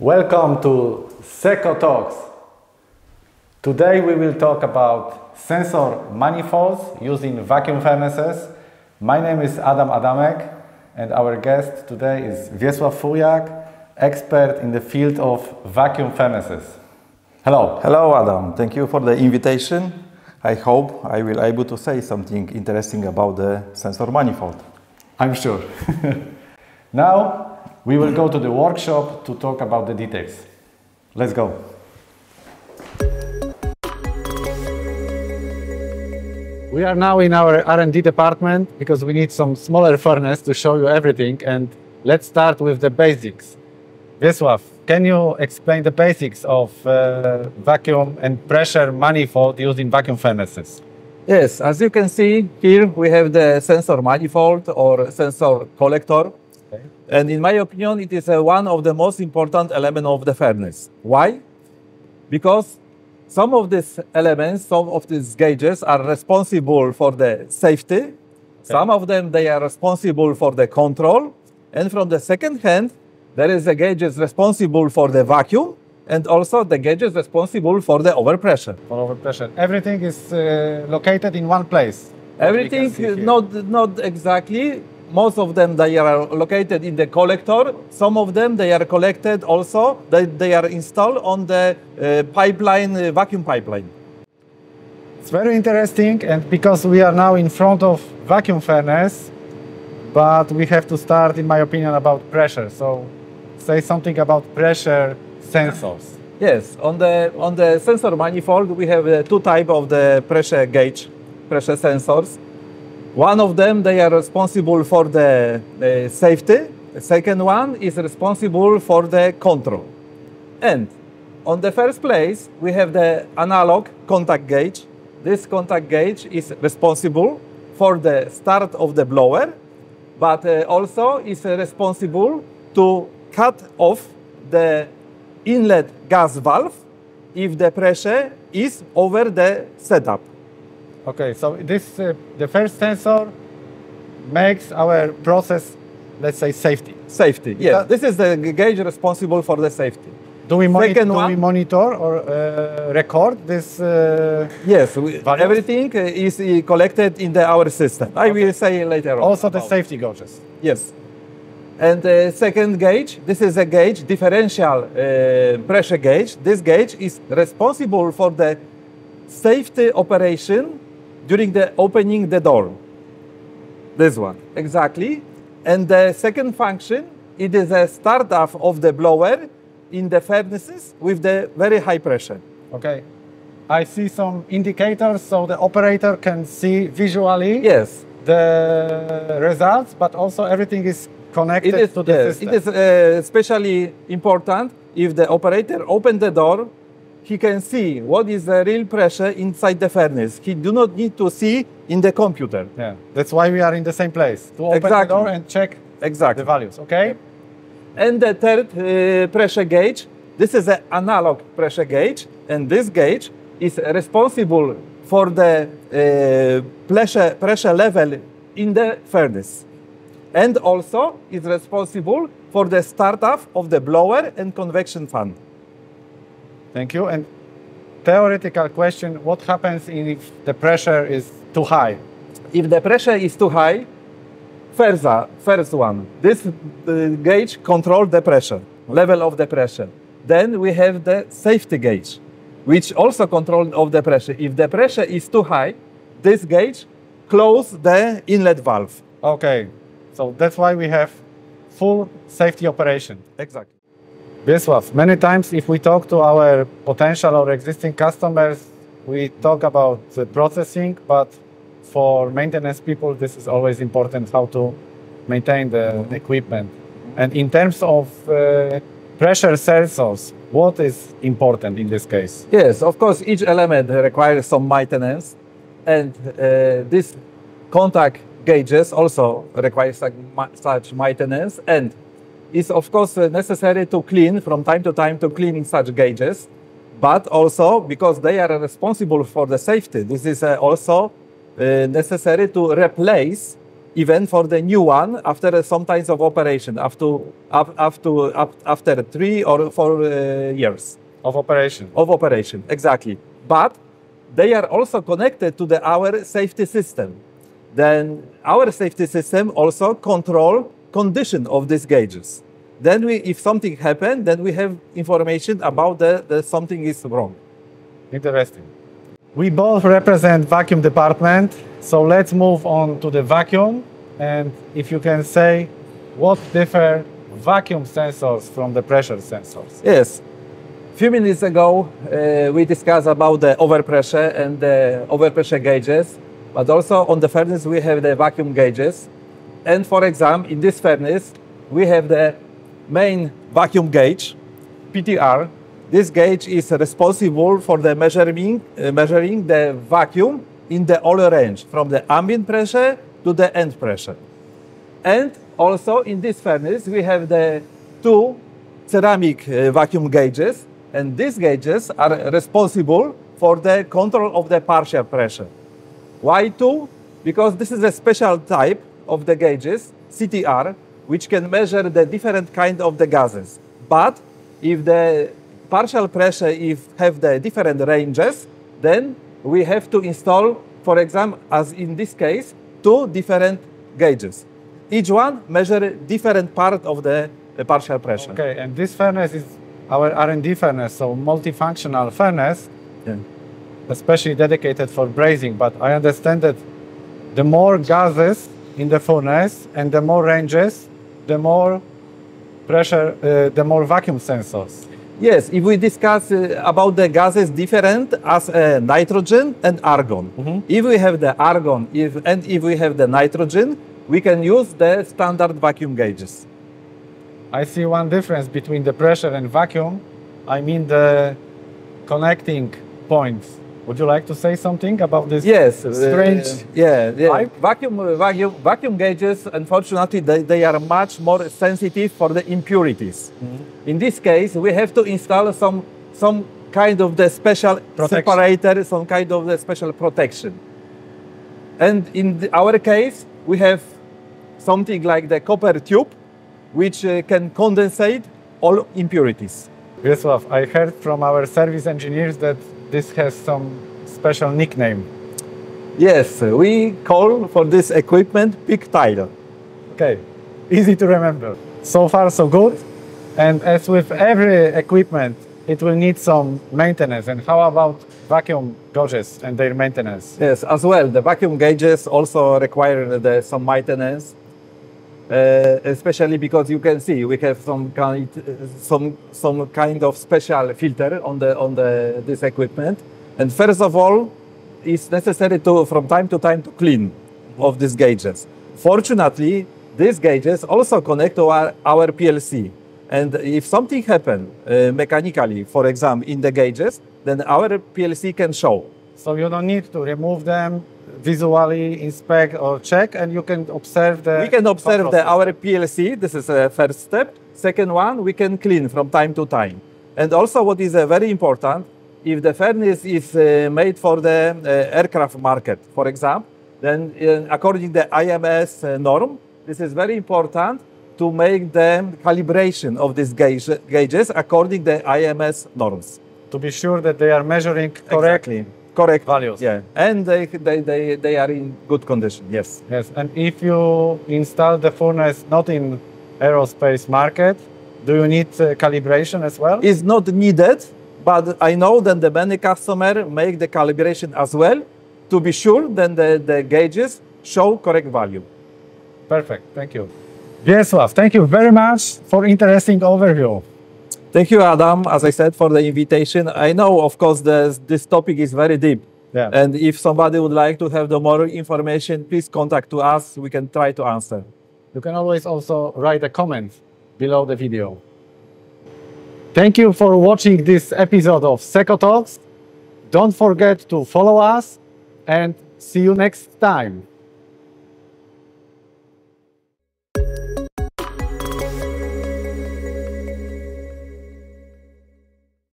Welcome to SECO Talks. Today we will talk about sensor manifolds using vacuum furnaces. My name is Adam Adamek and our guest today is Wiesław Fujak, expert in the field of vacuum furnaces. Hello. Hello Adam, thank you for the invitation. I hope I will able to say something interesting about the sensor manifold. I'm sure. now we will go to the workshop to talk about the details. Let's go. We are now in our R&D department because we need some smaller furnace to show you everything and let's start with the basics. Wiesław, can you explain the basics of uh, vacuum and pressure manifold used in vacuum furnaces? Yes, as you can see here we have the sensor manifold or sensor collector Okay. And in my opinion, it is uh, one of the most important elements of the furnace. Why? Because some of these elements, some of these gauges are responsible for the safety. Okay. Some of them, they are responsible for the control. And from the second hand, there is a gauges responsible for the vacuum and also the gauge is responsible for the overpressure. For overpressure. Everything is uh, located in one place. Everything, not, not exactly most of them they are located in the collector. Some of them they are collected also. They, they are installed on the uh, pipeline, uh, vacuum pipeline. It's very interesting, and because we are now in front of vacuum furnace, but we have to start, in my opinion, about pressure. So, say something about pressure sensors. Yes, on the on the sensor manifold we have uh, two type of the pressure gauge, pressure sensors. One of them, they are responsible for the, the safety. The second one is responsible for the control. And on the first place, we have the analog contact gauge. This contact gauge is responsible for the start of the blower, but uh, also is responsible to cut off the inlet gas valve if the pressure is over the setup. Okay, so this uh, the first sensor makes our process, let's say, safety. Safety. Yeah, this is the gauge responsible for the safety. Do we, moni do we monitor or uh, record this? Uh, yes, we, everything is uh, collected in the, our system. Okay. I will say later on. Also the safety gauges. Yes. And the second gauge, this is a gauge, differential uh, pressure gauge. This gauge is responsible for the safety operation during the opening the door. This one, exactly. And the second function, it is a startup of the blower in the furnaces with the very high pressure. Okay. I see some indicators so the operator can see visually yes. the results, but also everything is connected is, to the yes, system. It is uh, especially important if the operator open the door he can see what is the real pressure inside the furnace. He do not need to see in the computer. Yeah, that's why we are in the same place to open exactly. the door and check exactly. the values. Okay. And the third uh, pressure gauge. This is an analog pressure gauge, and this gauge is responsible for the uh, pressure pressure level in the furnace, and also is responsible for the startup of the blower and convection fan. Thank you. And theoretical question, what happens if the pressure is too high? If the pressure is too high, first, uh, first one, this gauge controls the pressure, level of the pressure. Then we have the safety gauge, which also controls of the pressure. If the pressure is too high, this gauge close the inlet valve. Okay, so that's why we have full safety operation. Exactly. Wiesław, many times if we talk to our potential or existing customers, we talk about the processing, but for maintenance people, this is always important how to maintain the equipment. And in terms of uh, pressure sensors, what is important in this case? Yes, of course, each element requires some maintenance, and uh, this contact gauges also require such maintenance. And is of course uh, necessary to clean from time to time to cleaning such gauges, but also because they are responsible for the safety. This is uh, also uh, necessary to replace even for the new one after some times of operation, after, up, up to, up, after three or four uh, years Of operation. of operation. Exactly. But they are also connected to the our safety system. Then our safety system also control condition of these gauges. Then we, if something happened, then we have information about the, the something is wrong. Interesting. We both represent vacuum department, so let's move on to the vacuum. And if you can say, what differ vacuum sensors from the pressure sensors? Yes. few minutes ago, uh, we discussed about the overpressure and the overpressure gauges, but also on the furnace we have the vacuum gauges. And for example, in this furnace, we have the main vacuum gauge, PTR. This gauge is responsible for the measuring, uh, measuring the vacuum in the all range, from the ambient pressure to the end pressure. And also in this furnace, we have the two ceramic uh, vacuum gauges, and these gauges are responsible for the control of the partial pressure. Why two? Because this is a special type of the gauges, CTR, which can measure the different kind of the gases. But if the partial pressure if have the different ranges, then we have to install, for example, as in this case, two different gauges. Each one measure different part of the partial pressure. Okay, and this furnace is our R&D furnace, so multifunctional furnace, Yeah. especially dedicated for brazing. But I understand that the more gases in the furnace and the more ranges, the more pressure, uh, the more vacuum sensors. Yes, if we discuss uh, about the gases different as uh, nitrogen and argon. If we have the argon if, and if we have the nitrogen, we can use the standard vacuum gauges. I see one difference between the pressure and vacuum. I mean the connecting points. Would you like to say something about this Yes, uh, strange? yeah, yeah. pipe? Vacuum, uh, vacuum, vacuum gauges, unfortunately, they, they are much more sensitive for the impurities. In this case, we have to install some, some kind of the special Protection. separator, some kind of the special protection. And in the- our case, we have something like the copper tube, which uh, can condensate all impurities. Wiesław, I heard from our service engineers that this has some special nickname. Yes, we call for this equipment pigtail. Okay, easy to remember. So far, so good. And as with every equipment, it will need some maintenance. And how about vacuum gauges and their maintenance? Yes, as well. The vacuum gauges also require the, some maintenance, especially because you can see we have some kind, uh, some some kind of special filter on the on the this equipment. And first of all, it's necessary to from time to time to clean of these gauges. Fortunately, these gauges also connect to our, our PLC. And if something happen uh, mechanically, for example, in the gauges, then our PLC can show. So you don't need to remove them, visually inspect or check, and you can observe the. we can observe the, our PLC. This is a first step. Second one, we can clean from time to time. And also, what is uh, very important, if the furnace is uh, made for the uh, aircraft market, for example, then uh, according to the AMS uh, norm, this is very important to make the calibration of these gauge, gauges according to the AMS norms. to be sure that they are measuring correctly. Exactly. Correct Values. Yeah, and they, they, they, they are in good condition. Yes. Yes, and if you install the furnace not in aerospace market, do you need uh, calibration as well? It's not needed, but I know that the many customer make the calibration as well to be sure that the, the gauges show correct value. Perfect, thank you. Wiesław, thank you very much for interesting overview. Thank you, Adam, as I said, for the invitation. I know, of course, the, this topic is very deep. Yeah. And if somebody would like to have the more information, please contact to us. We can try to answer. You can always also write a comment below the video. Thank you for watching this episode of Seco Talks. Don't forget to follow us and see you next time.